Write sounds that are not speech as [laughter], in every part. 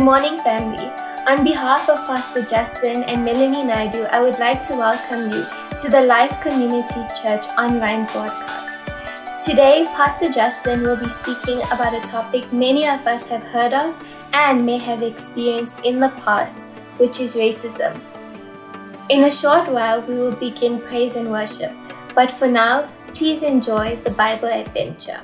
Good morning, family. On behalf of Pastor Justin and Melanie Naidoo, I would like to welcome you to the Life Community Church online broadcast. Today, Pastor Justin will be speaking about a topic many of us have heard of and may have experienced in the past, which is racism. In a short while, we will begin praise and worship, but for now, please enjoy the Bible adventure.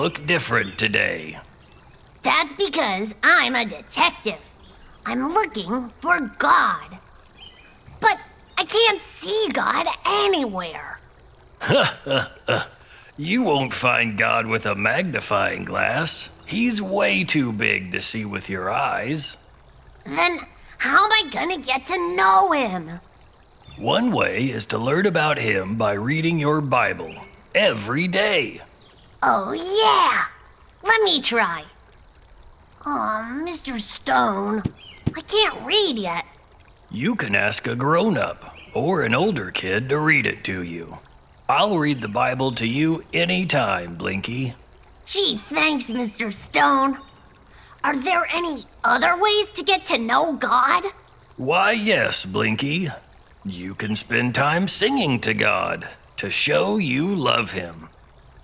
Look different today. That's because I'm a detective. I'm looking for God. But I can't see God anywhere. [laughs] You won't find God with a magnifying glass. He's way too big to see with your eyes. Then how am I gonna get to know Him? One way is to learn about Him by reading your Bible every day. Oh, yeah! Let me try. Aw, Mr. Stone. I can't read yet. You can ask a grown up or an older kid to read it to you. I'll read the Bible to you anytime, Blinky. Gee, thanks, Mr. Stone. Are there any other ways to get to know God? Why, yes, Blinky. You can spend time singing to God to show you love Him.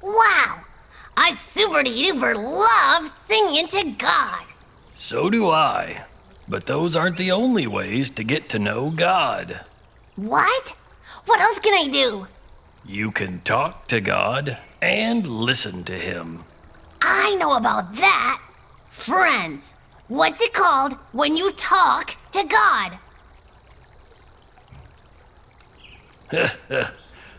Wow! I super duper love singing to God. So do I. But those aren't the only ways to get to know God. What? What else can I do? You can talk to God and listen to Him. I know about that. Friends. What's it called when you talk to God? [laughs]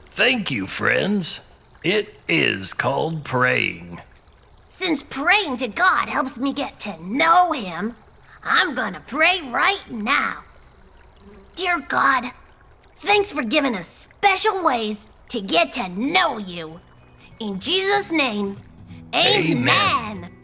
Thank you, friends. It is called praying. Since praying to God helps me get to know Him, I'm gonna pray right now. Dear God, thanks for giving us special ways to get to know you. In Jesus' name, Amen. amen.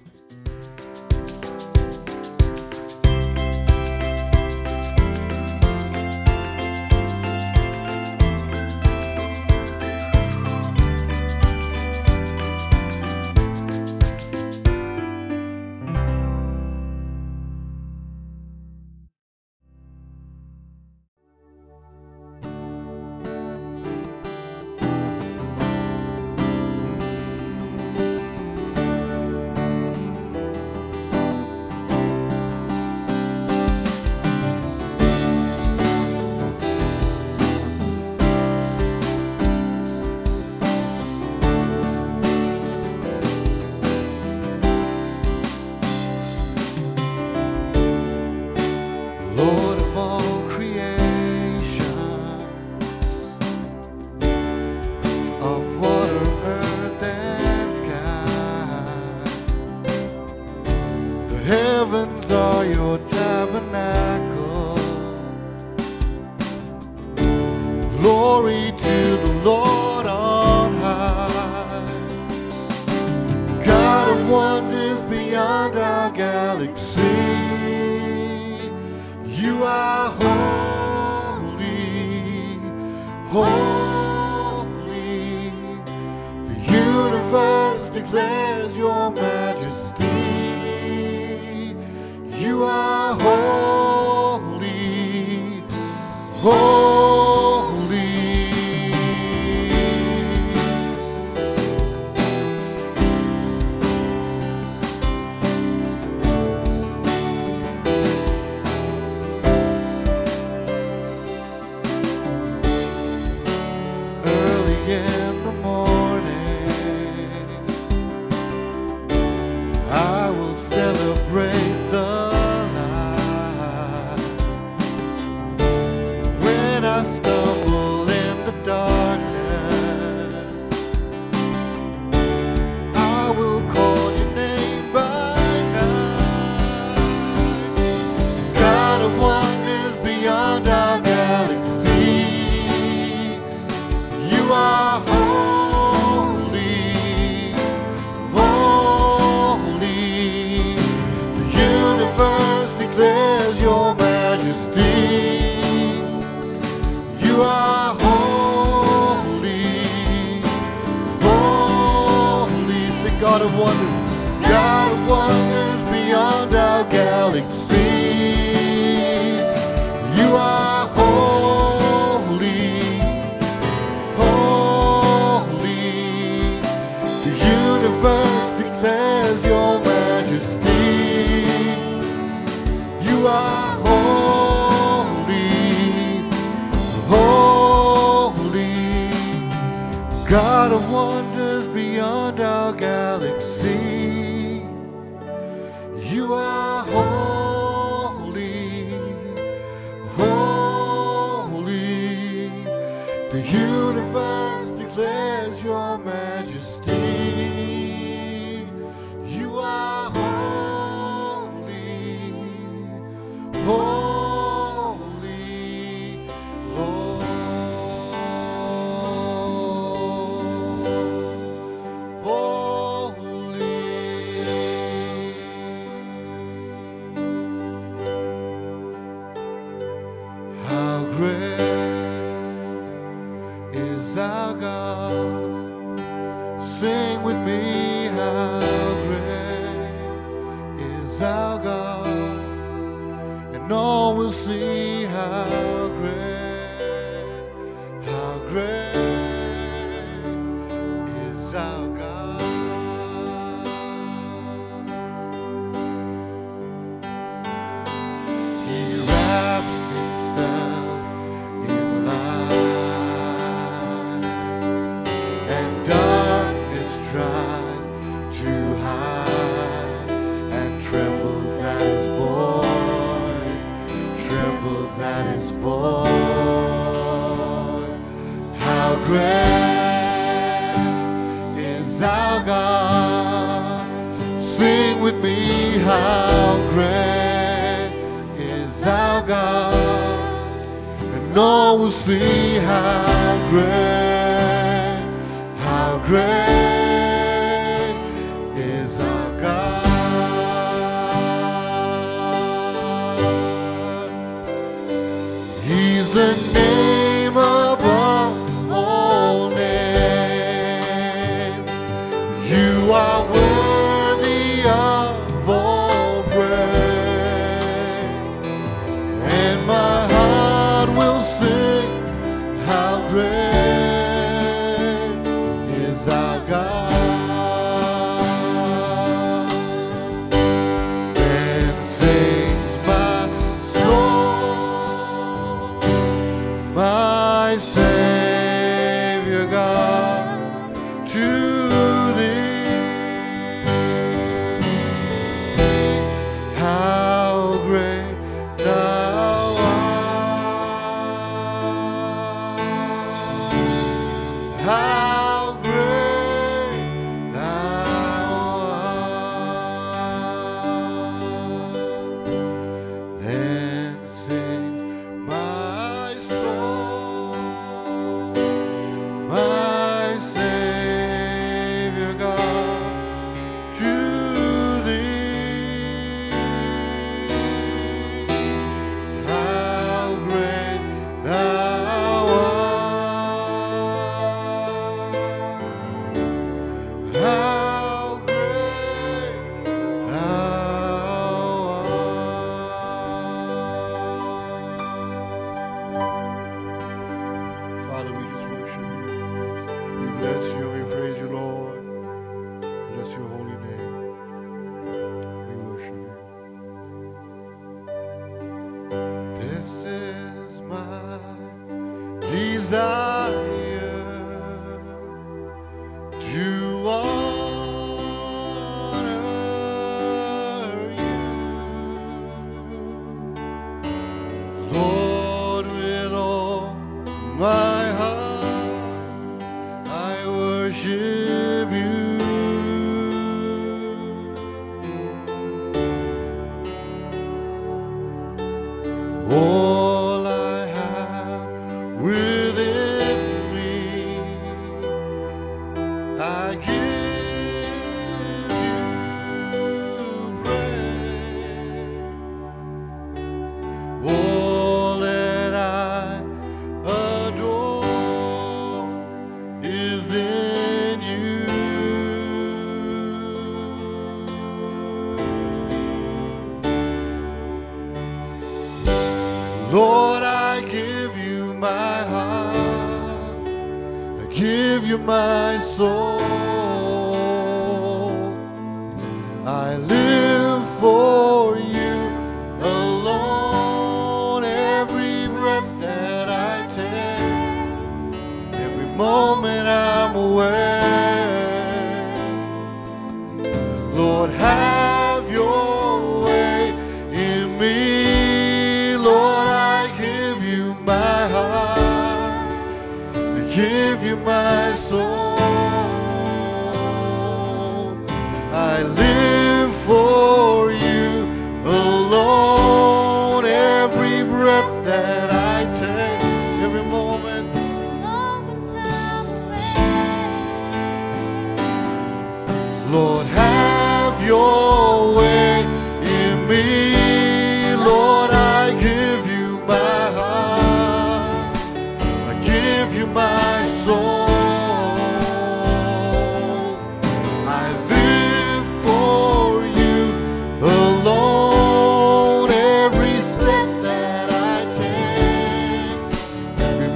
Holy. Universe declares your majesty.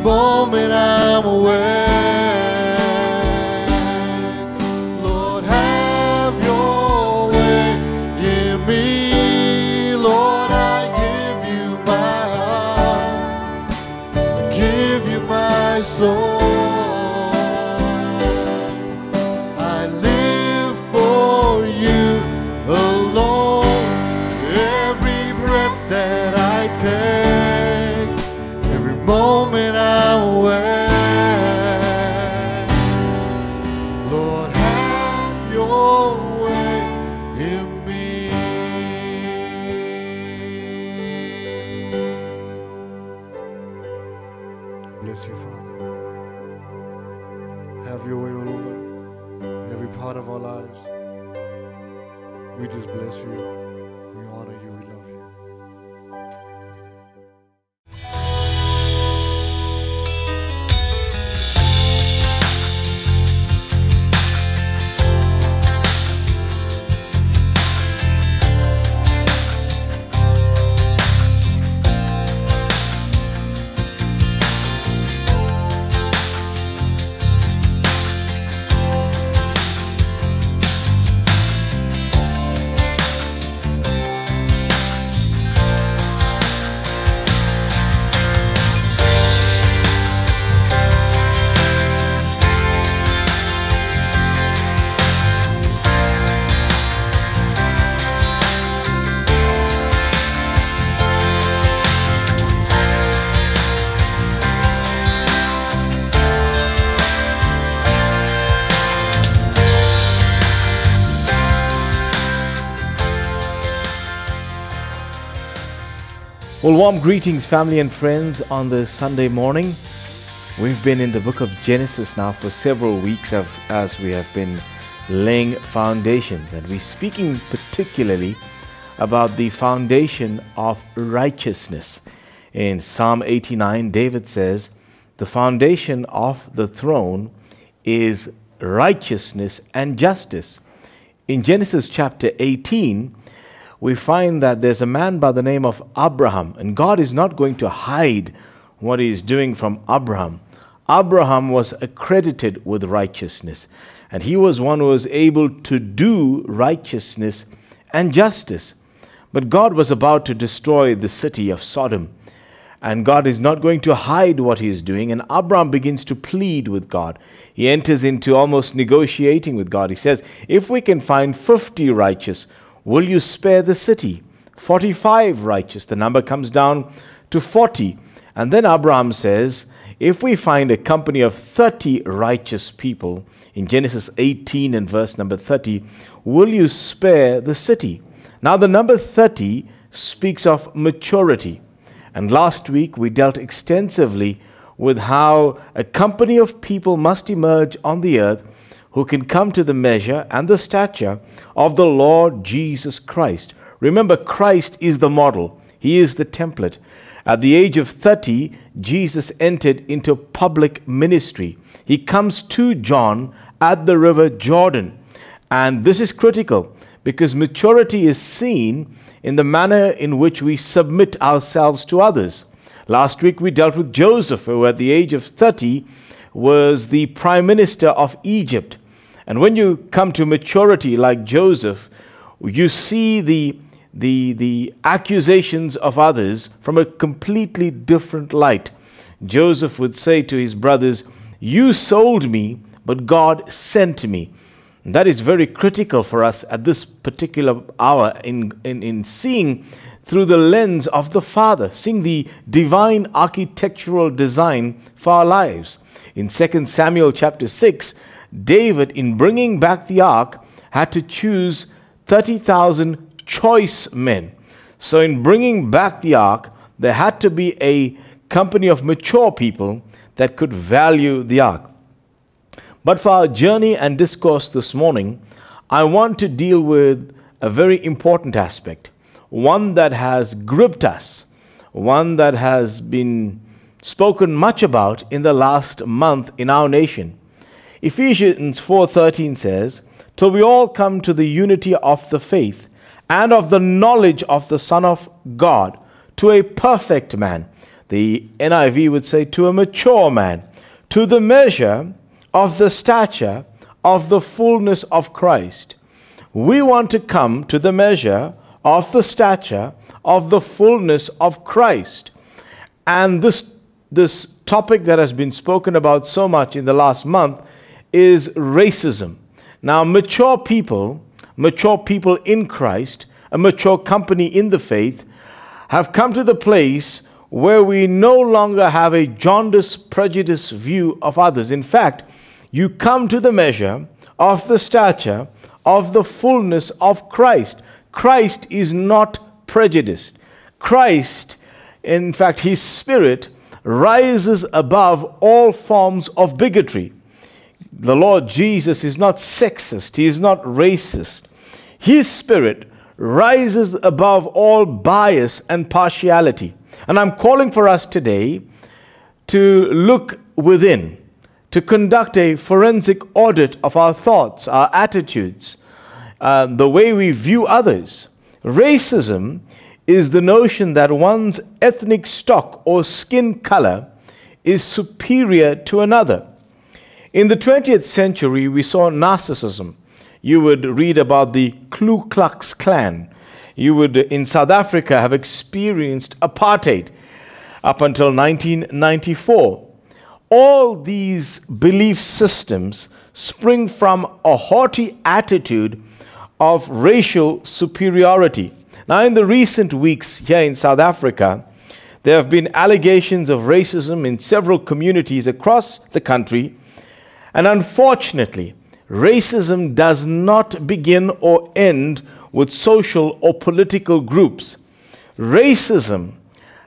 Moment I'm away. Well, warm greetings, family and friends, on this Sunday morning. We've been in the book of Genesis now for several weeks as we have been laying foundations, and we're speaking particularly about the foundation of righteousness. In Psalm 89, David says, The foundation of the throne is righteousness and justice. In Genesis chapter 18, we find that there's a man by the name of Abraham, and God is not going to hide what He is doing from Abraham. Abraham was accredited with righteousness, and he was one who was able to do righteousness and justice. But God was about to destroy the city of Sodom, and God is not going to hide what He is doing. And Abraham begins to plead with God. He enters into almost negotiating with God. He says, If we can find 50 righteous, Will you spare the city? 45 righteous. The number comes down to 40. And then Abraham says, If we find a company of 30 righteous people, in Genesis 18 and verse number 30, will you spare the city? Now, the number 30 speaks of maturity. And last week we dealt extensively with how a company of people must emerge on the earth who can come to the measure and the stature of the Lord Jesus Christ. Remember, Christ is the model, He is the template. At the age of 30, Jesus entered into public ministry. He comes to John at the river Jordan. And this is critical because maturity is seen in the manner in which we submit ourselves to others. Last week we dealt with Joseph, who at the age of 30 was the prime minister of Egypt. And when you come to maturity like Joseph, you see the, the, the accusations of others from a completely different light. Joseph would say to his brothers, You sold me, but God sent me. And that is very critical for us at this particular hour in, in, in seeing through the lens of the Father, seeing the divine architectural design for our lives. In 2 Samuel chapter 6, David, in bringing back the ark, had to choose 30,000 choice men. So, in bringing back the ark, there had to be a company of mature people that could value the ark. But for our journey and discourse this morning, I want to deal with a very important aspect, one that has gripped us, one that has been spoken much about in the last month in our nation. Ephesians 4:13 says, "Till we all come to the unity of the faith and of the knowledge of the Son of God, to a perfect man." The NIV would say to a mature man, to the measure of the stature of the fullness of Christ. We want to come to the measure of the stature of the fullness of Christ. And this, this topic that has been spoken about so much in the last month is racism. Now, mature people, mature people in Christ, a mature company in the faith, have come to the place where we no longer have a jaundiced, prejudiced view of others. In fact, you come to the measure of the stature of the fullness of Christ. Christ is not prejudiced. Christ, in fact, his spirit rises above all forms of bigotry. The Lord Jesus is not sexist, he is not racist. His spirit rises above all bias and partiality. And I'm calling for us today to look within to conduct a forensic audit of our thoughts, our attitudes, uh, the way we view others. Racism is the notion that one's ethnic stock or skin color is superior to another. In the 20th century, we saw Nazism. You would read about the Ku Klux Klan. You would, in South Africa, have experienced apartheid up until 1994 all these belief systems spring from a haughty attitude of racial superiority. Now, in the recent weeks here in South Africa, there have been allegations of racism in several communities across the country. And unfortunately, racism does not begin or end with social or political groups. Racism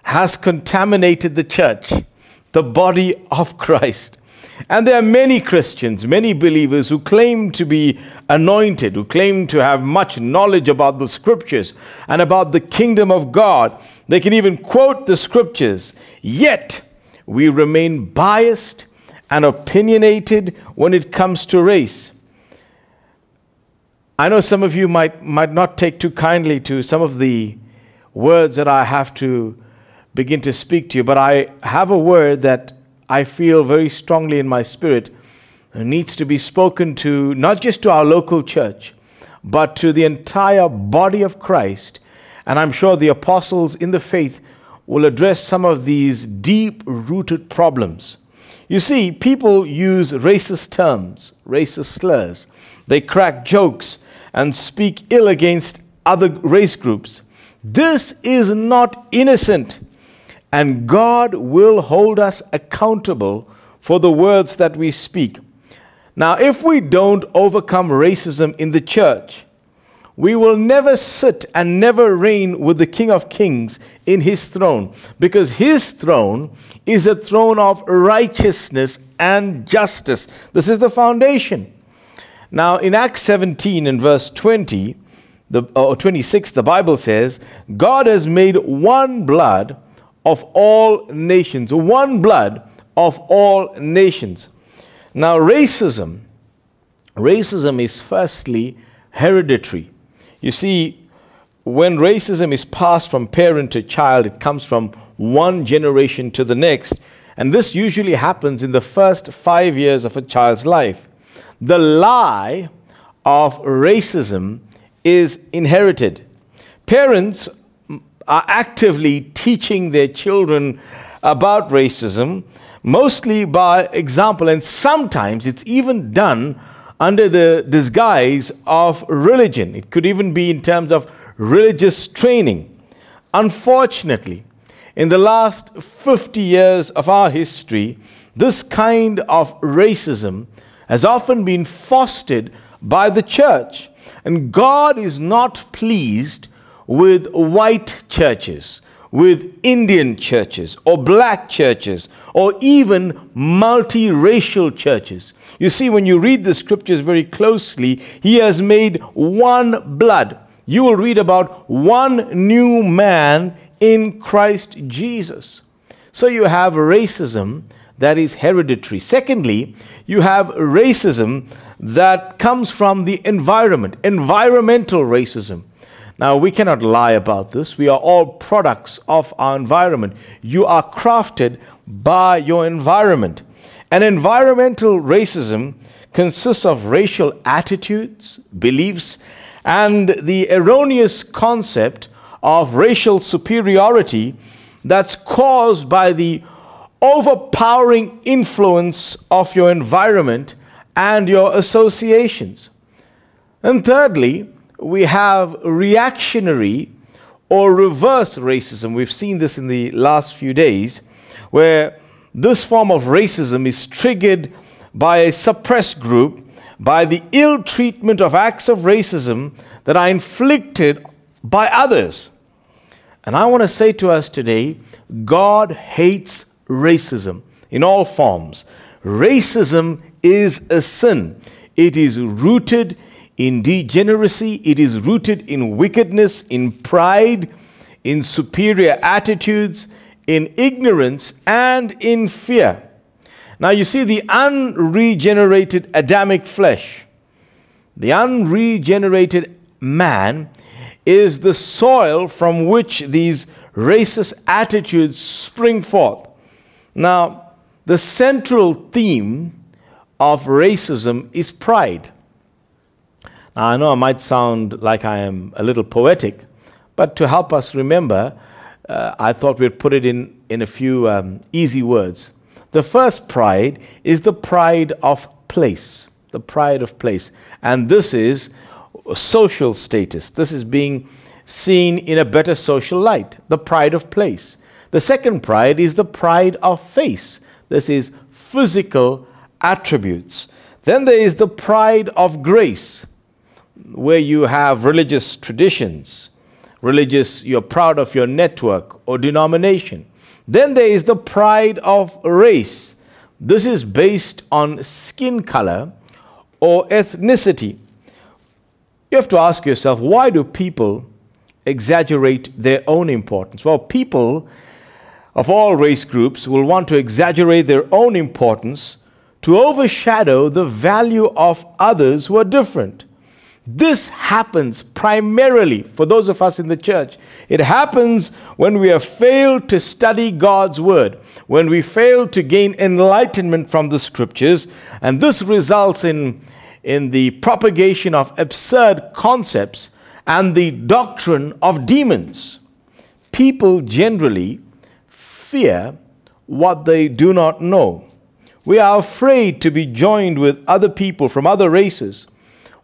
has contaminated the church the body of Christ. And there are many Christians, many believers who claim to be anointed, who claim to have much knowledge about the scriptures and about the kingdom of God. They can even quote the scriptures. Yet, we remain biased and opinionated when it comes to race. I know some of you might, might not take too kindly to some of the words that I have to begin to speak to you, but I have a word that I feel very strongly in my spirit needs to be spoken to not just to our local church, but to the entire body of Christ. And I'm sure the apostles in the faith will address some of these deep rooted problems. You see, people use racist terms, racist slurs. They crack jokes and speak ill against other race groups. This is not innocent and God will hold us accountable for the words that we speak. Now, if we don't overcome racism in the church, we will never sit and never reign with the King of Kings in his throne because his throne is a throne of righteousness and justice. This is the foundation. Now, in Acts 17 and verse 20, the, uh, or 26, the Bible says, God has made one blood of all nations, one blood of all nations. Now, racism, racism is firstly hereditary. You see, when racism is passed from parent to child, it comes from one generation to the next. And this usually happens in the first five years of a child's life. The lie of racism is inherited. Parents are actively teaching their children about racism, mostly by example, and sometimes it's even done under the disguise of religion. It could even be in terms of religious training. Unfortunately, in the last 50 years of our history, this kind of racism has often been fostered by the church. And God is not pleased with white churches, with Indian churches, or black churches, or even multiracial churches. You see, when you read the scriptures very closely, He has made one blood. You will read about one new man in Christ Jesus. So you have racism that is hereditary. Secondly, you have racism that comes from the environment, environmental racism. Now, we cannot lie about this. We are all products of our environment. You are crafted by your environment. And environmental racism consists of racial attitudes, beliefs, and the erroneous concept of racial superiority that's caused by the overpowering influence of your environment and your associations. And thirdly, we have reactionary or reverse racism. We've seen this in the last few days, where this form of racism is triggered by a suppressed group, by the ill treatment of acts of racism that are inflicted by others. And I want to say to us today God hates racism in all forms. Racism is a sin, it is rooted in degeneracy, it is rooted in wickedness, in pride, in superior attitudes, in ignorance, and in fear. Now, you see, the unregenerated Adamic flesh, the unregenerated man, is the soil from which these racist attitudes spring forth. Now, the central theme of racism is pride. I know I might sound like I am a little poetic, but to help us remember, uh, I thought we'd put it in, in a few um, easy words. The first pride is the pride of place, the pride of place. And this is social status. This is being seen in a better social light, the pride of place. The second pride is the pride of face. This is physical attributes. Then there is the pride of grace where you have religious traditions, religious, you're proud of your network or denomination. Then there is the pride of race. This is based on skin color or ethnicity. You have to ask yourself why do people exaggerate their own importance? Well, people of all race groups will want to exaggerate their own importance to overshadow the value of others who are different. This happens primarily for those of us in the church. It happens when we have failed to study God's word, when we fail to gain enlightenment from the scriptures, and this results in, in the propagation of absurd concepts and the doctrine of demons. People generally fear what they do not know. We are afraid to be joined with other people from other races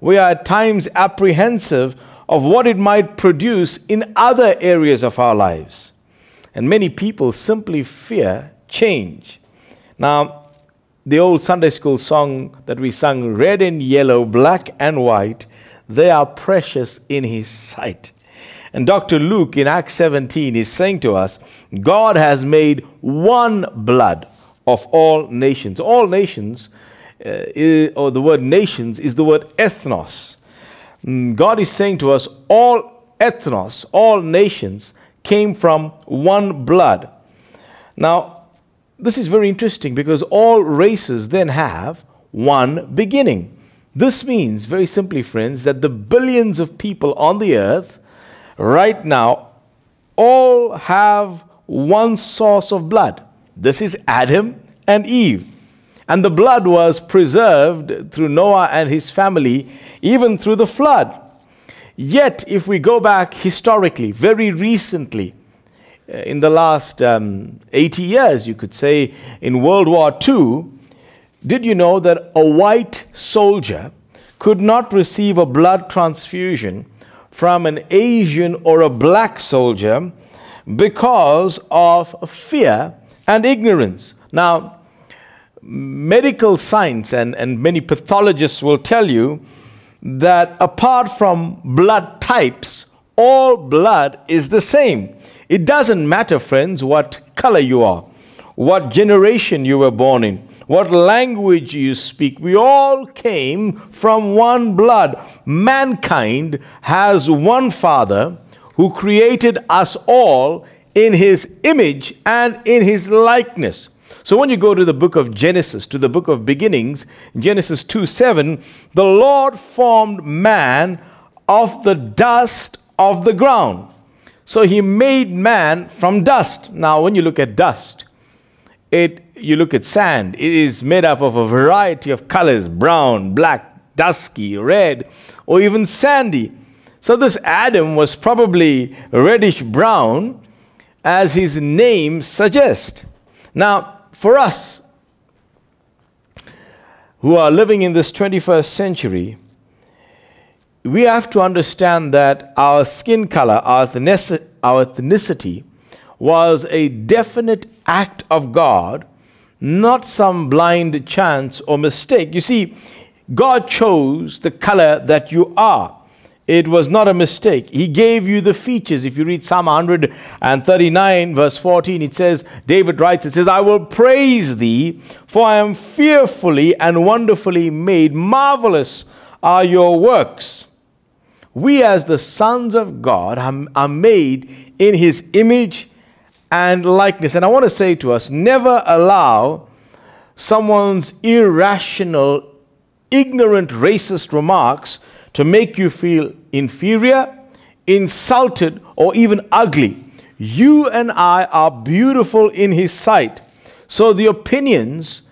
we are at times apprehensive of what it might produce in other areas of our lives. And many people simply fear change. Now, the old Sunday school song that we sung, red and yellow, black and white, they are precious in His sight. And Dr. Luke in Acts 17 is saying to us, God has made one blood of all nations. All nations uh, or the word nations is the word ethnos. Mm, God is saying to us, all ethnos, all nations came from one blood. Now, this is very interesting because all races then have one beginning. This means, very simply, friends, that the billions of people on the earth right now all have one source of blood. This is Adam and Eve. And the blood was preserved through Noah and his family, even through the flood. Yet, if we go back historically, very recently, uh, in the last um, 80 years, you could say, in World War II, did you know that a white soldier could not receive a blood transfusion from an Asian or a black soldier because of fear and ignorance? Now, medical science and, and many pathologists will tell you that apart from blood types, all blood is the same. It doesn't matter, friends, what color you are, what generation you were born in, what language you speak. We all came from one blood. Mankind has one Father who created us all in his image and in his likeness. So when you go to the book of Genesis, to the book of beginnings, Genesis 2 7, the Lord formed man of the dust of the ground. So he made man from dust. Now, when you look at dust, it you look at sand, it is made up of a variety of colors brown, black, dusky, red, or even sandy. So this Adam was probably reddish brown, as his name suggests. Now, for us who are living in this 21st century, we have to understand that our skin color, our, ethnicity, was a definite act of God, not some blind chance or mistake. You see, God chose the color that you are. It was not a mistake. He gave you the features. If you read Psalm 139, verse 14, it says, David writes, it says, I will praise thee, for I am fearfully and wonderfully made. Marvelous are your works. We, as the sons of God, are made in his image and likeness. And I want to say to us never allow someone's irrational, ignorant, racist remarks to make you feel inferior, insulted, or even ugly. You and I are beautiful in his sight. So the opinions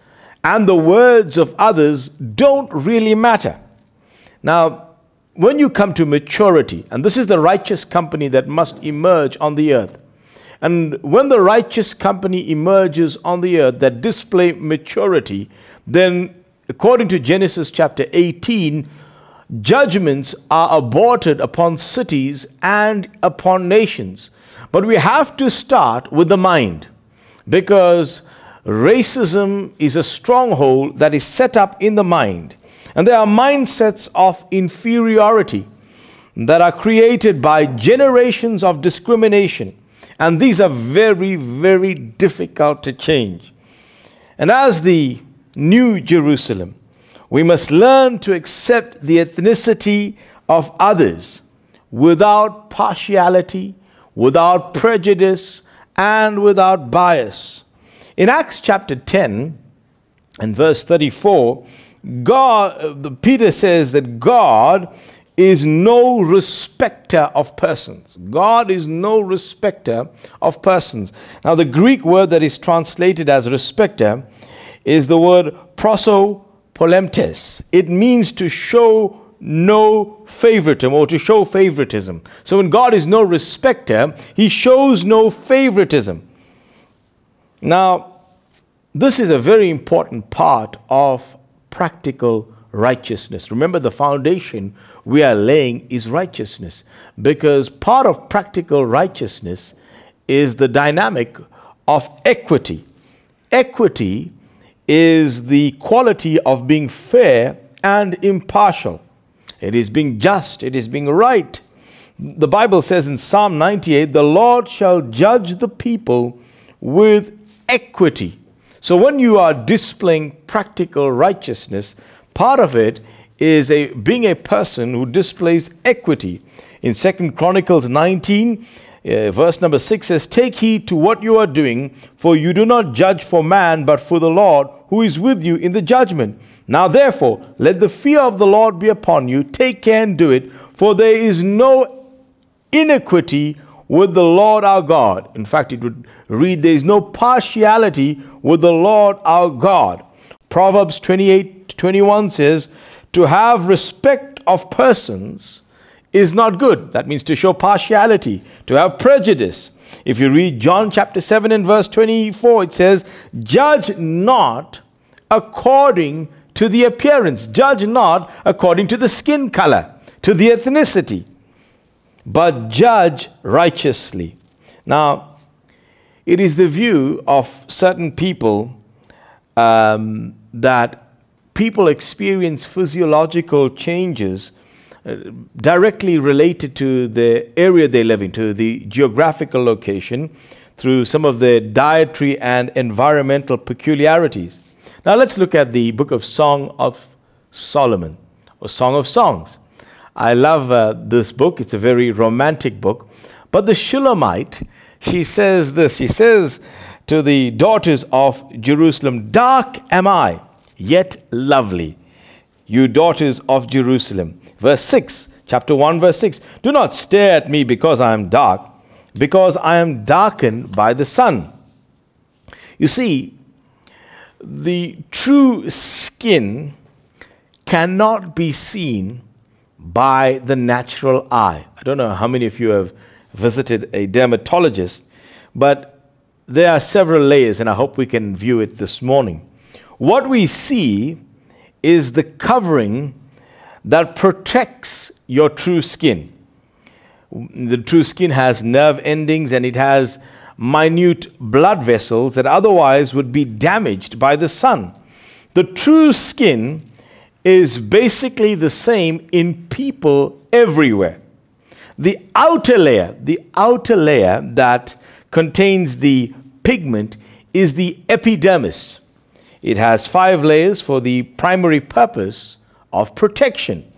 and the words of others don't really matter. Now, when you come to maturity, and this is the righteous company that must emerge on the earth, and when the righteous company emerges on the earth that display maturity, then according to Genesis chapter 18, judgments are aborted upon cities and upon nations. But we have to start with the mind because racism is a stronghold that is set up in the mind. And there are mindsets of inferiority that are created by generations of discrimination. And these are very, very difficult to change. And as the New Jerusalem, we must learn to accept the ethnicity of others without partiality, without prejudice, and without bias. In Acts chapter 10 and verse 34, God, uh, Peter says that God is no respecter of persons. God is no respecter of persons. Now, the Greek word that is translated as respecter is the word prosopolemtes. It means to show no favoritism or to show favoritism. So, when God is no respecter, he shows no favoritism. Now, this is a very important part of practical righteousness. Remember, the foundation we are laying is righteousness because part of practical righteousness is the dynamic of equity. Equity is the quality of being fair and impartial. It is being just, it is being right. The Bible says in Psalm 98 the Lord shall judge the people with equity. So when you are displaying practical righteousness, part of it is a being a person who displays equity. In Second Chronicles 19, uh, verse number 6 says, Take heed to what you are doing, for you do not judge for man, but for the Lord, who is with you in the judgment. Now therefore, let the fear of the Lord be upon you. Take care and do it, for there is no iniquity with the Lord our God. In fact, it would read, There is no partiality with the Lord our God. Proverbs 28 21 says, To have respect of persons is not good. That means to show partiality, to have prejudice. If you read John chapter 7 and verse 24, it says, Judge not according to the appearance, judge not according to the skin color, to the ethnicity, but judge righteously. Now, it is the view of certain people um, that people experience physiological changes directly related to the area they live in, to the geographical location, through some of the dietary and environmental peculiarities. Now let's look at the book of Song of Solomon, or Song of Songs. I love uh, this book, it's a very romantic book. But the Shulamite, she says this she says to the daughters of Jerusalem, Dark am I, yet lovely, you daughters of Jerusalem. Verse 6, chapter 1, verse 6 Do not stare at me because I am dark, because I am darkened by the sun. You see, the true skin cannot be seen by the natural eye. I don't know how many of you have visited a dermatologist, but there are several layers, and I hope we can view it this morning. What we see is the covering that protects your true skin. The true skin has nerve endings and it has minute blood vessels that otherwise would be damaged by the sun. The true skin is basically the same in people everywhere. The outer layer, the outer layer that contains the pigment is the epidermis. It has five layers for the primary purpose of protection.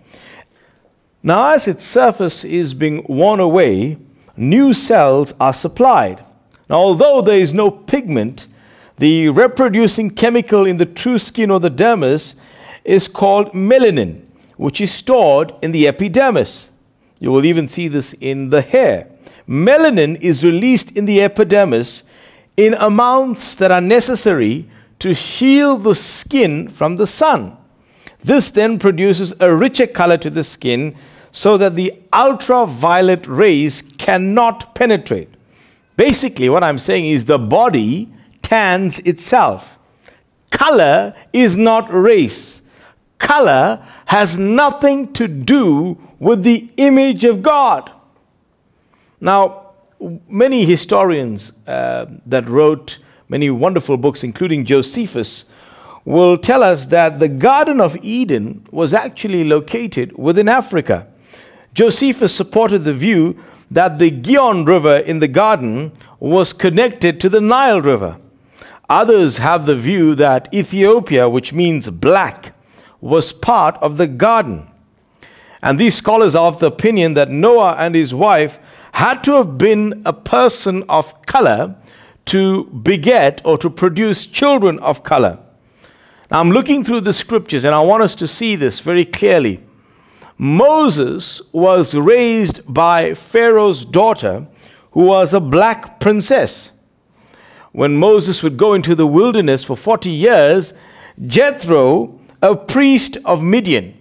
Now, as its surface is being worn away, new cells are supplied. Now, although there is no pigment, the reproducing chemical in the true skin or the dermis is called melanin, which is stored in the epidermis. You will even see this in the hair. Melanin is released in the epidermis in amounts that are necessary to shield the skin from the sun. This then produces a richer color to the skin so that the ultraviolet rays cannot penetrate. Basically, what I'm saying is the body tans itself. Color is not race. Color has nothing to do with the image of God. Now, many historians uh, that wrote many wonderful books, including Josephus, will tell us that the Garden of Eden was actually located within Africa. Josephus supported the view that the Gihon River in the garden was connected to the Nile River. Others have the view that Ethiopia, which means black, was part of the garden. And these scholars are of the opinion that Noah and his wife had to have been a person of color to beget or to produce children of color. Now, I'm looking through the scriptures and I want us to see this very clearly. Moses was raised by Pharaoh's daughter, who was a black princess. When Moses would go into the wilderness for 40 years, Jethro, a priest of Midian,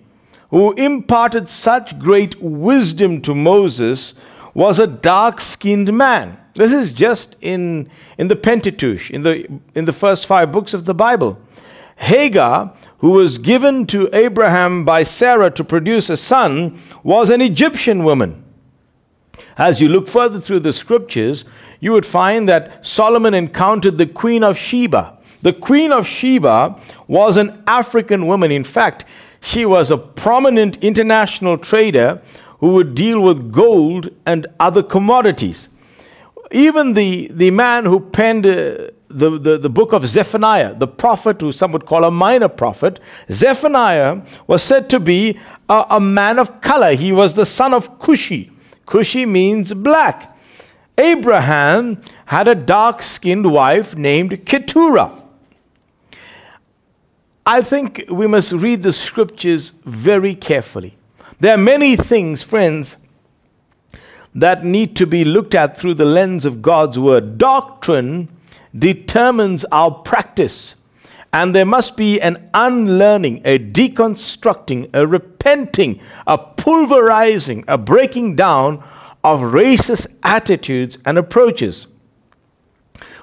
who imparted such great wisdom to Moses, was a dark skinned man. This is just in, in the Pentateuch, in the, in the first five books of the Bible. Hagar, who was given to Abraham by Sarah to produce a son, was an Egyptian woman. As you look further through the scriptures, you would find that Solomon encountered the Queen of Sheba. The Queen of Sheba was an African woman. In fact, she was a prominent international trader who would deal with gold and other commodities. Even the, the man who penned uh, the, the, the book of Zephaniah, the prophet who some would call a minor prophet, Zephaniah was said to be a, a man of color. He was the son of Cushi. Cushi means black. Abraham had a dark skinned wife named Keturah. I think we must read the scriptures very carefully. There are many things, friends, that need to be looked at through the lens of God's word. Doctrine determines our practice. And there must be an unlearning, a deconstructing, a repenting, a pulverizing, a breaking down of racist attitudes and approaches.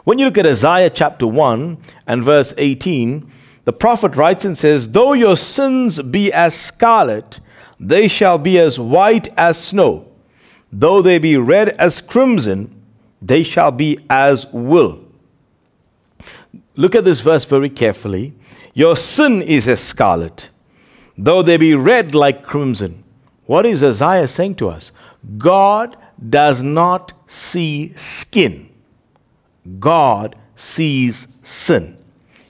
When you look at Isaiah chapter 1 and verse 18, the prophet writes and says, Though your sins be as scarlet, they shall be as white as snow. Though they be red as crimson, they shall be as wool. Look at this verse very carefully. Your sin is as scarlet, though they be red like crimson. What is Isaiah saying to us? God does not see skin, God sees sin.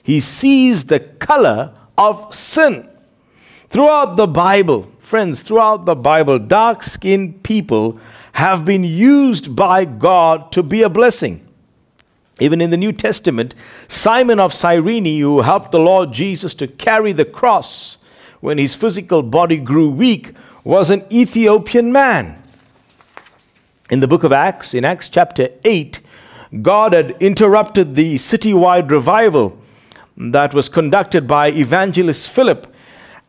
He sees the color of sin. Throughout the Bible, friends, throughout the Bible, dark skinned people have been used by God to be a blessing. Even in the New Testament, Simon of Cyrene, who helped the Lord Jesus to carry the cross when his physical body grew weak, was an Ethiopian man. In the book of Acts, in Acts chapter 8, God had interrupted the citywide revival that was conducted by evangelist Philip.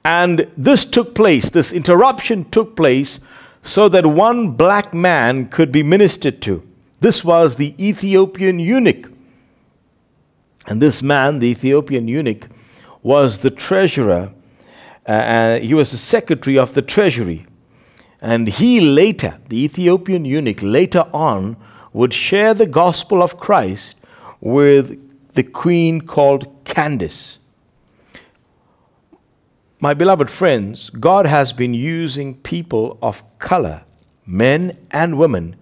And this took place, this interruption took place so that one black man could be ministered to. This was the Ethiopian eunuch. And this man, the Ethiopian eunuch, was the treasurer, uh, and he was the secretary of the treasury. And he later, the Ethiopian eunuch, later on, would share the gospel of Christ with the queen called Candace. My beloved friends, God has been using people of color, men and women,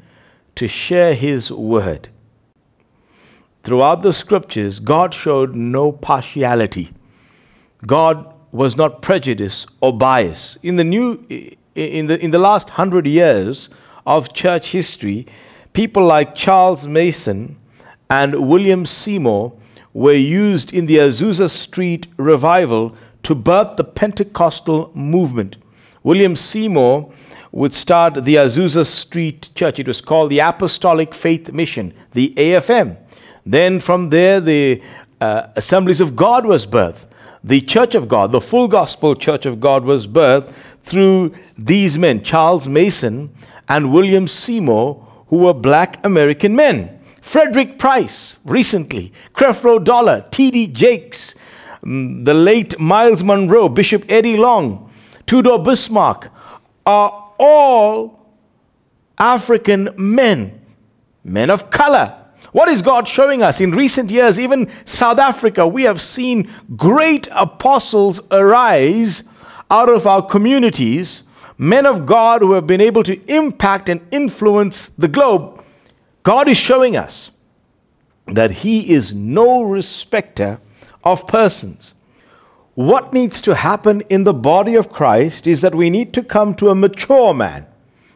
to share His word. Throughout the scriptures, God showed no partiality. God was not prejudiced or biased. In the new in the in the last hundred years of church history, people like Charles Mason and William Seymour were used in the Azusa Street revival to birth the Pentecostal movement. William Seymour would start the Azusa Street Church. It was called the Apostolic Faith Mission, the AFM. Then from there, the uh, Assemblies of God was birthed. The Church of God, the full gospel Church of God, was birthed through these men, Charles Mason and William Seymour, who were black American men. Frederick Price, recently, Creflo Dollar, T.D. Jakes, mm, the late Myles Munroe, Bishop Eddie Long, Tudor Bismarck are all African men, men of color. What is God showing us? In recent years, even South Africa, we have seen great apostles arise out of our communities, men of God who have been able to impact and influence the globe God is showing us that He is no respecter of persons. What needs to happen in the body of Christ is that we need to come to a mature man.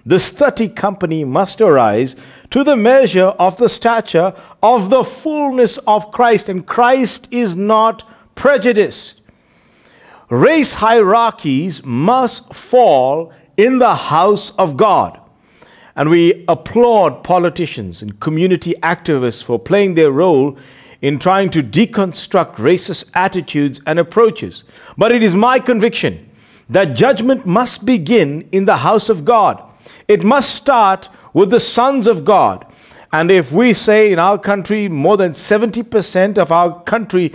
This 30 company must arise to the measure of the stature of the fullness of Christ, and Christ is not prejudiced. Race hierarchies must fall in the house of God. And we applaud politicians and community activists for playing their role in trying to deconstruct racist attitudes and approaches. But it is my conviction that judgment must begin in the house of God. It must start with the sons of God. And if we say in our country more than 70% of our country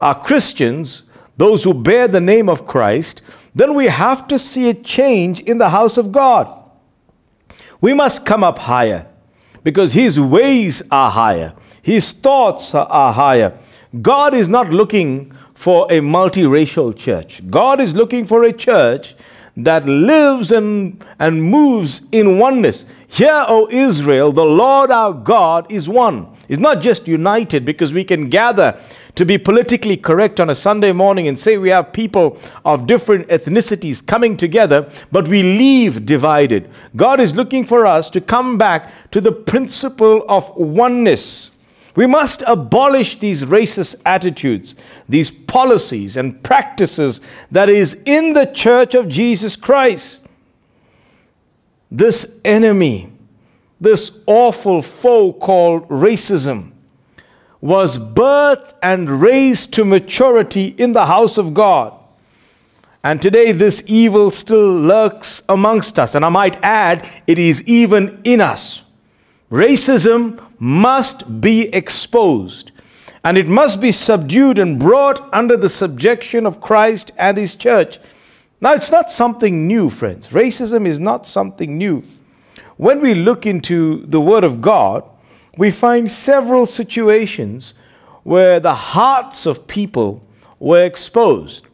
are Christians, those who bear the name of Christ, then we have to see a change in the house of God. We must come up higher because His ways are higher, His thoughts are higher. God is not looking for a multiracial church, God is looking for a church that lives and, and moves in oneness. Hear, O Israel, the Lord our God is one. It's not just united because we can gather to be politically correct on a Sunday morning and say we have people of different ethnicities coming together, but we leave divided. God is looking for us to come back to the principle of oneness. We must abolish these racist attitudes, these policies and practices that is in the church of Jesus Christ. This enemy this awful foe called racism was birthed and raised to maturity in the house of God. And today, this evil still lurks amongst us. And I might add, it is even in us. Racism must be exposed and it must be subdued and brought under the subjection of Christ and His church. Now, it's not something new, friends. Racism is not something new. When we look into the Word of God, we find several situations where the hearts of people were exposed.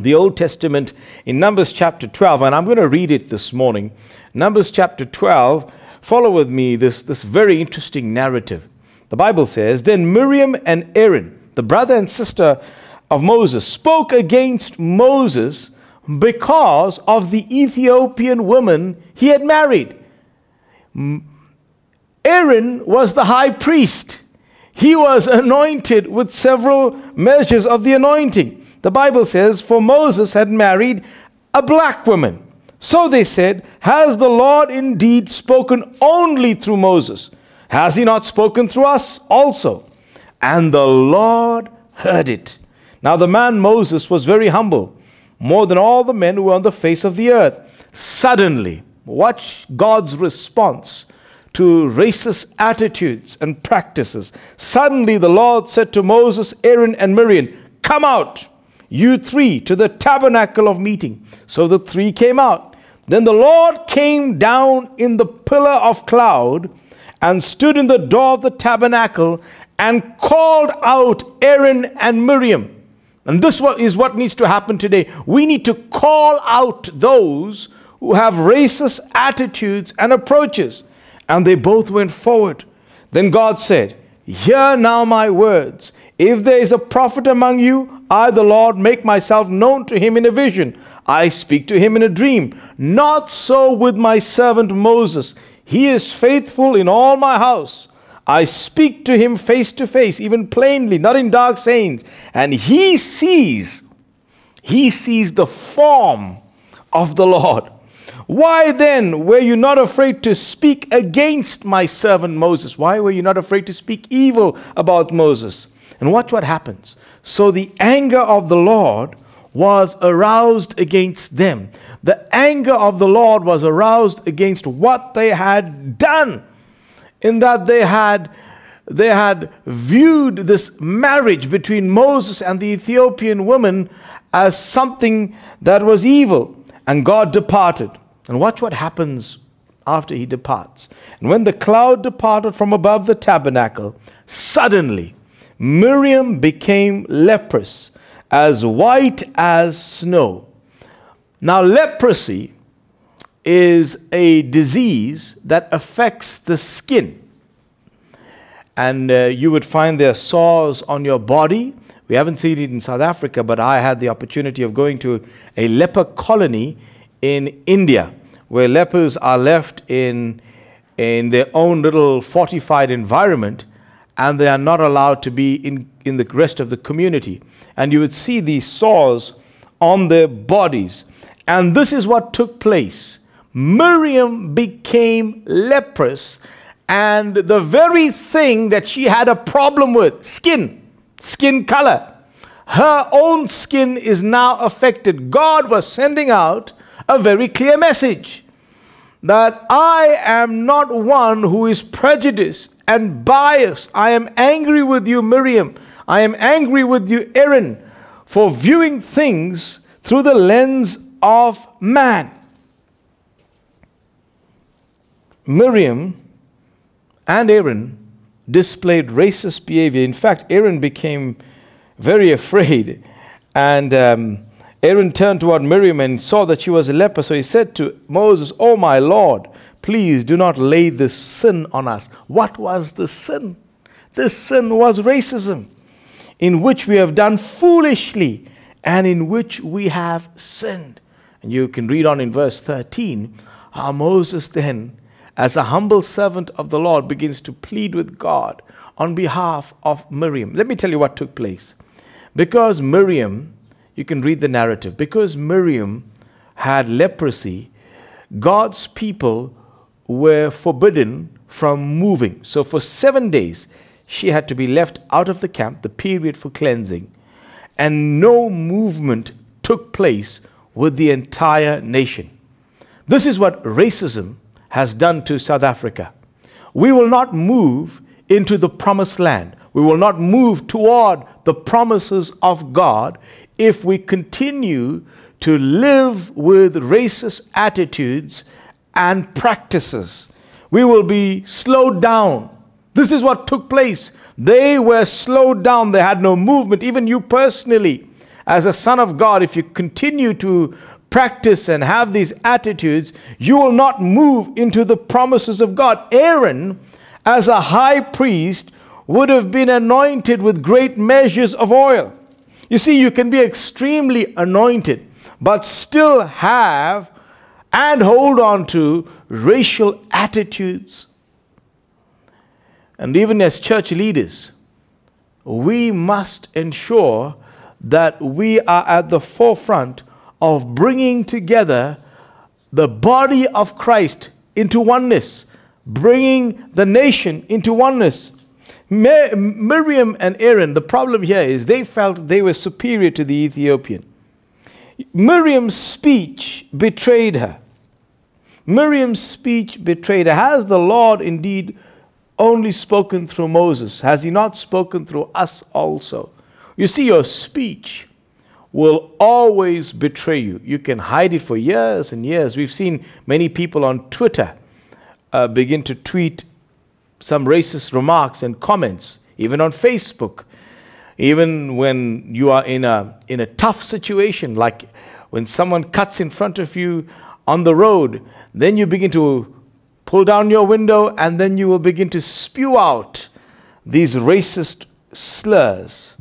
The Old Testament in Numbers chapter 12, and I'm going to read it this morning. Numbers chapter 12, follow with me this, this very interesting narrative. The Bible says, Then Miriam and Aaron, the brother and sister of Moses, spoke against Moses because of the Ethiopian woman he had married. Aaron was the high priest. He was anointed with several measures of the anointing. The Bible says, For Moses had married a black woman. So they said, Has the Lord indeed spoken only through Moses? Has he not spoken through us also? And the Lord heard it. Now the man Moses was very humble, more than all the men who were on the face of the earth. Suddenly, watch God's response to racist attitudes and practices. Suddenly the Lord said to Moses, Aaron, and Miriam, Come out, you three, to the tabernacle of meeting. So the three came out. Then the Lord came down in the pillar of cloud and stood in the door of the tabernacle and called out Aaron and Miriam. And this is what needs to happen today. We need to call out those who have racist attitudes and approaches. And they both went forward. Then God said, Hear now my words. If there is a prophet among you, I, the Lord, make myself known to him in a vision. I speak to him in a dream. Not so with my servant Moses. He is faithful in all my house. I speak to him face to face, even plainly, not in dark sayings. And he sees, he sees the form of the Lord. Why then were you not afraid to speak against my servant Moses? Why were you not afraid to speak evil about Moses? And watch what happens. So the anger of the Lord was aroused against them. The anger of the Lord was aroused against what they had done, in that they had they had viewed this marriage between Moses and the Ethiopian woman as something that was evil, and God departed. And watch what happens after he departs. And when the cloud departed from above the tabernacle, suddenly Miriam became leprous as white as snow. Now, leprosy is a disease that affects the skin. And uh, you would find there sores on your body. We haven't seen it in South Africa, but I had the opportunity of going to a leper colony in India, where lepers are left in, in their own little fortified environment and they are not allowed to be in, in the rest of the community. And you would see these sores on their bodies. And this is what took place. Miriam became leprous, and the very thing that she had a problem with skin, skin color, her own skin is now affected. God was sending out a very clear message that I am not one who is prejudiced and biased. I am angry with you, Miriam. I am angry with you, Aaron, for viewing things through the lens of man. Miriam and Aaron displayed racist behavior. In fact, Aaron became very [laughs] afraid and um, Aaron turned toward Miriam and saw that she was a leper. So he said to Moses, Oh, my Lord, please do not lay this sin on us. What was the sin? This sin was racism, in which we have done foolishly and in which we have sinned. And you can read on in verse 13 how Moses then, as a humble servant of the Lord, begins to plead with God on behalf of Miriam. Let me tell you what took place. Because Miriam you can read the narrative. Because Miriam had leprosy, God's people were forbidden from moving. So for seven days, she had to be left out of the camp, the period for cleansing, and no movement took place with the entire nation. This is what racism has done to South Africa. We will not move into the promised land. We will not move toward the promises of God if we continue to live with racist attitudes and practices. We will be slowed down. This is what took place. They were slowed down, they had no movement. Even you personally, as a son of God, if you continue to practice and have these attitudes, you will not move into the promises of God. Aaron, as a high priest, would have been anointed with great measures of oil. You see, you can be extremely anointed, but still have and hold on to racial attitudes. And even as church leaders, we must ensure that we are at the forefront of bringing together the body of Christ into oneness, bringing the nation into oneness. Miriam and Aaron, the problem here is they felt they were superior to the Ethiopian. Miriam's speech betrayed her. Miriam's speech betrayed her. Has the Lord indeed only spoken through Moses? Has he not spoken through us also? You see, your speech will always betray you. You can hide it for years and years. We've seen many people on Twitter uh, begin to tweet some racist remarks and comments, even on Facebook. Even when you are in a, in a tough situation, like when someone cuts in front of you on the road, then you begin to pull down your window and then you will begin to spew out these racist slurs.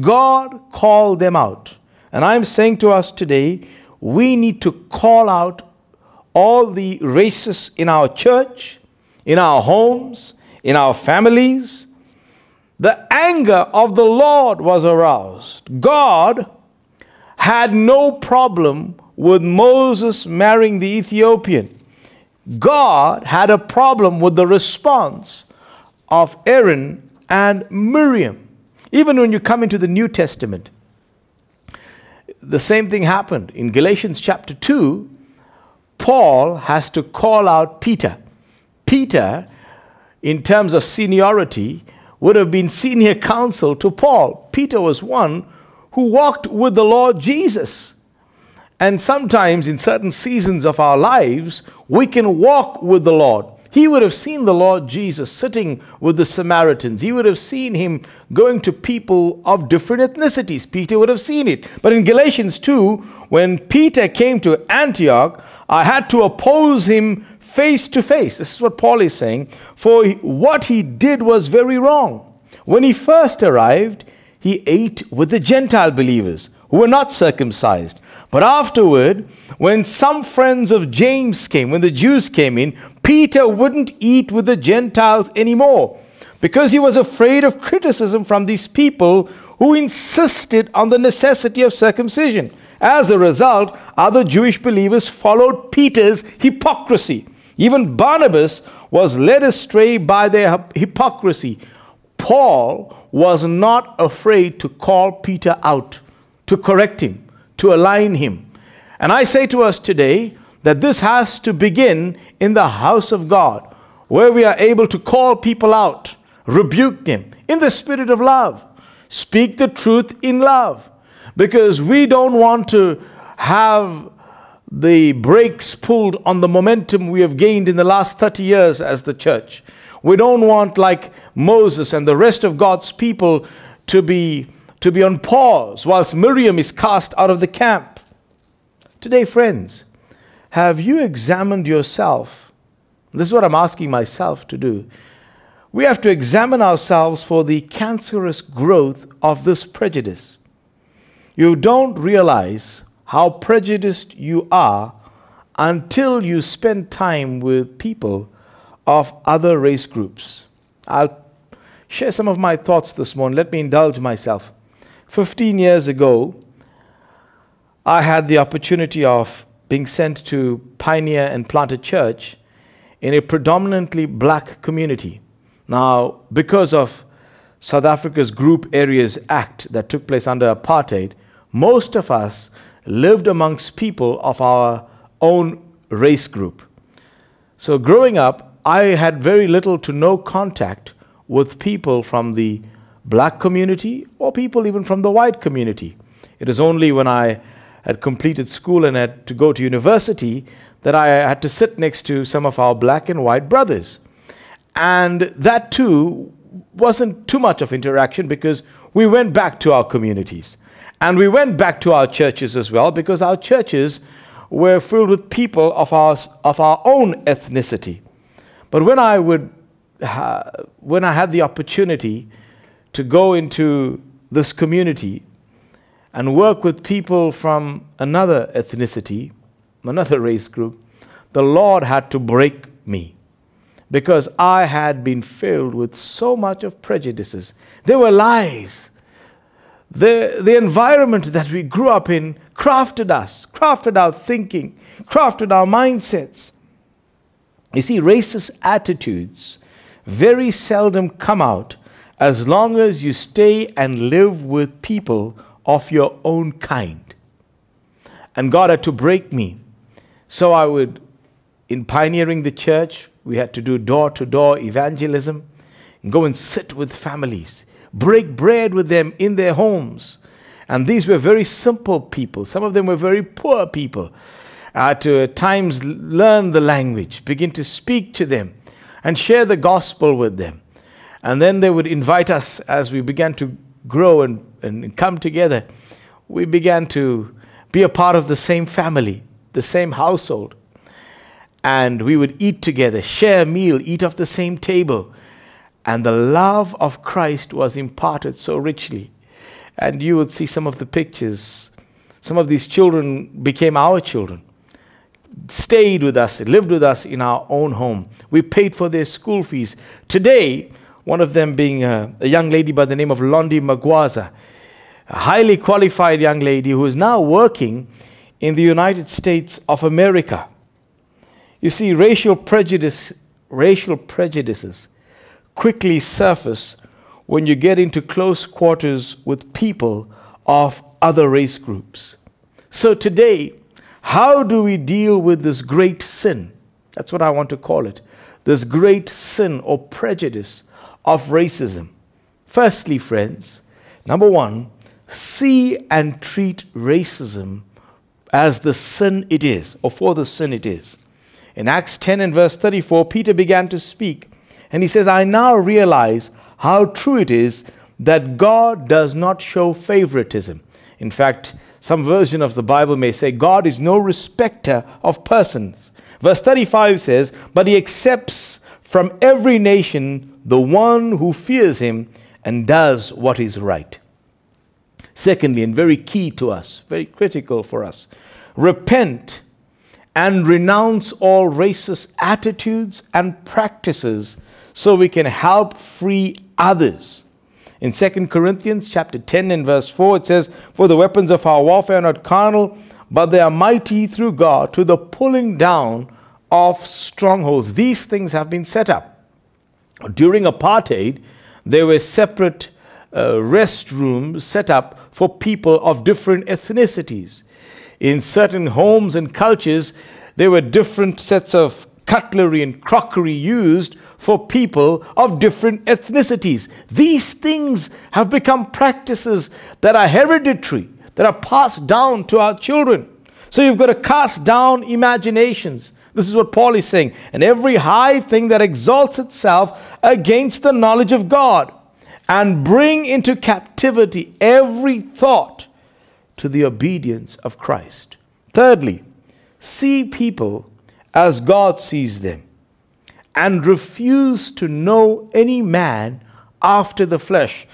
God called them out. And I'm saying to us today, we need to call out all the racists in our church, in our homes, in our families. The anger of the Lord was aroused. God had no problem with Moses marrying the Ethiopian. God had a problem with the response of Aaron and Miriam. Even when you come into the New Testament, the same thing happened. In Galatians chapter 2, Paul has to call out Peter. Peter, in terms of seniority, would have been senior counsel to Paul. Peter was one who walked with the Lord Jesus. And sometimes in certain seasons of our lives, we can walk with the Lord. He would have seen the Lord Jesus sitting with the Samaritans. He would have seen him going to people of different ethnicities. Peter would have seen it. But in Galatians 2, when Peter came to Antioch, I had to oppose him face to face. This is what Paul is saying. For what he did was very wrong. When he first arrived, he ate with the Gentile believers who were not circumcised. But afterward, when some friends of James came, when the Jews came in, Peter wouldn't eat with the Gentiles anymore because he was afraid of criticism from these people who insisted on the necessity of circumcision. As a result, other Jewish believers followed Peter's hypocrisy. Even Barnabas was led astray by their hypocrisy. Paul was not afraid to call Peter out, to correct him to align him. And I say to us today that this has to begin in the house of God, where we are able to call people out, rebuke them in the spirit of love, speak the truth in love, because we don't want to have the brakes pulled on the momentum we have gained in the last 30 years as the church. We don't want, like Moses and the rest of God's people, to be to be on pause whilst Miriam is cast out of the camp. Today, friends, have you examined yourself? This is what I'm asking myself to do. We have to examine ourselves for the cancerous growth of this prejudice. You don't realize how prejudiced you are until you spend time with people of other race groups. I'll share some of my thoughts this morning. Let me indulge myself. 15 years ago, I had the opportunity of being sent to pioneer and plant a church in a predominantly black community. Now, because of South Africa's Group Areas Act that took place under apartheid, most of us lived amongst people of our own race group. So, growing up, I had very little to no contact with people from the black community or people even from the white community. It is only when I had completed school and had to go to university that I had to sit next to some of our black and white brothers. And that too wasn't too much of interaction because we went back to our communities. And we went back to our churches as well because our churches were filled with people of our, of our own ethnicity. But when I would when I had the opportunity to go into this community and work with people from another ethnicity, another race group, the Lord had to break me because I had been filled with so much of prejudices. There were lies. The, the environment that we grew up in crafted us, crafted our thinking, crafted our mindsets. You see, racist attitudes very seldom come out as long as you stay and live with people of your own kind. And God had to break me. So I would, in pioneering the church, we had to do door to door evangelism and go and sit with families, break bread with them in their homes. And these were very simple people. Some of them were very poor people. I had to at times learn the language, begin to speak to them, and share the gospel with them. And then they would invite us as we began to grow and, and come together. We began to be a part of the same family, the same household. And we would eat together, share a meal, eat off the same table. And the love of Christ was imparted so richly. And you would see some of the pictures. Some of these children became our children, stayed with us, lived with us in our own home. We paid for their school fees. Today, one of them being a, a young lady by the name of Londi Magwaza, a highly qualified young lady who is now working in the United States of America. You see, racial prejudice, racial prejudices quickly surface when you get into close quarters with people of other race groups. So today, how do we deal with this great sin? That's what I want to call it. This great sin or prejudice of racism. Firstly, friends, number one, see and treat racism as the sin it is, or for the sin it is. In Acts 10 and verse 34, Peter began to speak, and he says, I now realize how true it is that God does not show favoritism. In fact, some version of the Bible may say, God is no respecter of persons. Verse 35 says, But he accepts from every nation the one who fears him and does what is right. Secondly, and very key to us, very critical for us, repent and renounce all racist attitudes and practices so we can help free others. In 2 Corinthians chapter 10 and verse 4 it says, "For the weapons of our warfare are not carnal, but they are mighty through God to the pulling down of strongholds." These things have been set up. During apartheid, there were separate uh, restrooms set up for people of different ethnicities. In certain homes and cultures, there were different sets of cutlery and crockery used for people of different ethnicities. These things have become practices that are hereditary, that are passed down to our children. So you've got to cast down imaginations. This is what Paul is saying. And every high thing that exalts itself against the knowledge of God, and bring into captivity every thought to the obedience of Christ. Thirdly, see people as God sees them and refuse to know any man after the flesh.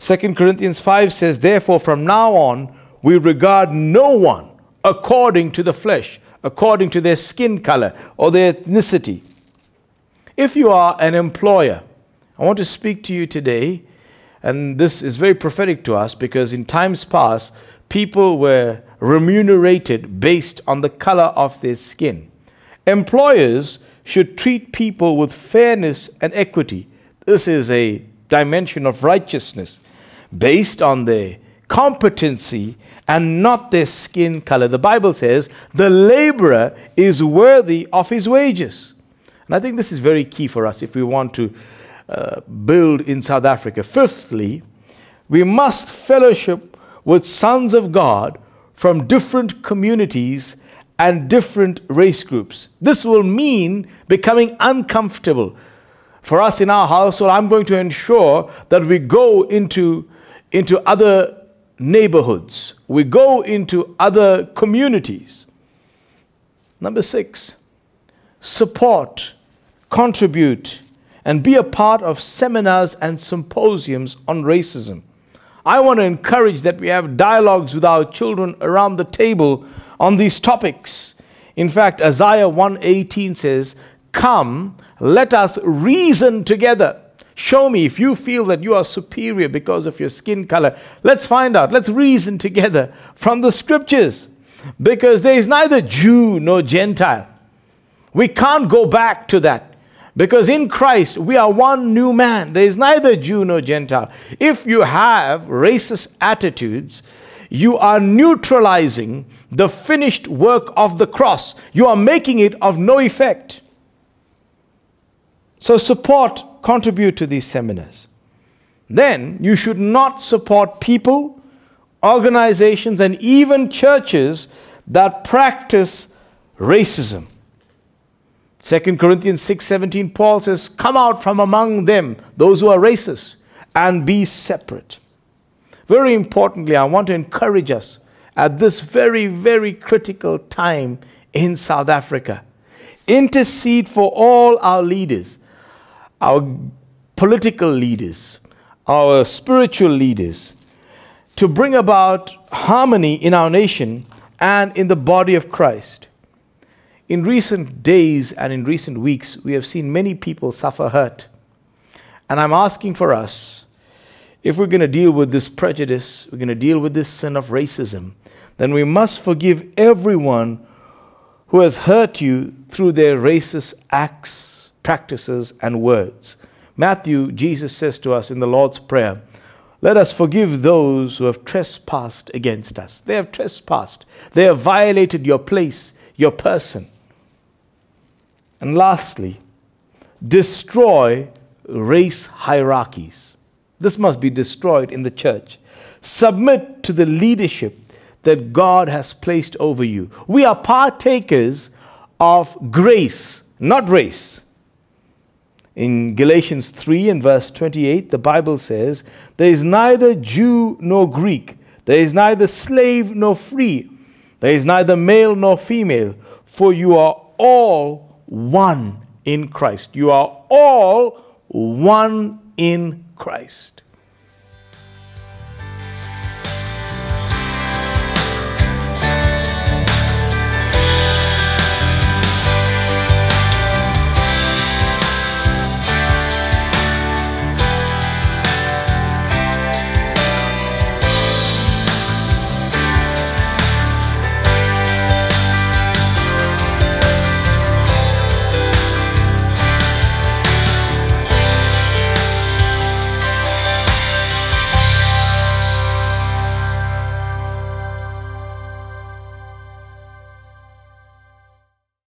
2 Corinthians 5 says, Therefore, from now on, we regard no one according to the flesh, according to their skin color or their ethnicity. If you are an employer, I want to speak to you today, and this is very prophetic to us because in times past, people were remunerated based on the color of their skin. Employers should treat people with fairness and equity. This is a dimension of righteousness based on their competency and not their skin color. The Bible says the laborer is worthy of his wages. And I think this is very key for us if we want to uh, build in South Africa. Fifthly, we must fellowship with sons of God from different communities and different race groups. This will mean becoming uncomfortable. For us in our household, I'm going to ensure that we go into, into other neighborhoods, we go into other communities. Number six, support, contribute, and be a part of seminars and symposiums on racism. I want to encourage that we have dialogues with our children around the table on these topics. In fact, Isaiah 118 says, Come, let us reason together. Show me if you feel that you are superior because of your skin color. Let's find out. Let's reason together from the scriptures. Because there is neither Jew nor Gentile. We can't go back to that. Because in Christ, we are one new man. There is neither Jew nor Gentile. If you have racist attitudes, you are neutralizing the finished work of the cross. You are making it of no effect. So support contribute to these seminars. Then you should not support people, organizations, and even churches that practice racism. 2 Corinthians 6:17 Paul says, "Come out from among them, those who are racist, and be separate." Very importantly, I want to encourage us at this very very critical time in South Africa. Intercede for all our leaders our political leaders, our spiritual leaders, to bring about harmony in our nation and in the body of Christ. In recent days and in recent weeks, we have seen many people suffer hurt. And I'm asking for us, if we're going to deal with this prejudice, we're going to deal with this sin of racism, then we must forgive everyone who has hurt you through their racist acts practices, and words. Matthew, Jesus says to us in the Lord's Prayer, let us forgive those who have trespassed against us. They have trespassed. They have violated your place, your person. And lastly, destroy race hierarchies. This must be destroyed in the church. Submit to the leadership that God has placed over you. We are partakers of grace, not race. In Galatians 3 and verse 28, the Bible says, There is neither Jew nor Greek, there is neither slave nor free, there is neither male nor female, for you are all one in Christ. You are all one in Christ.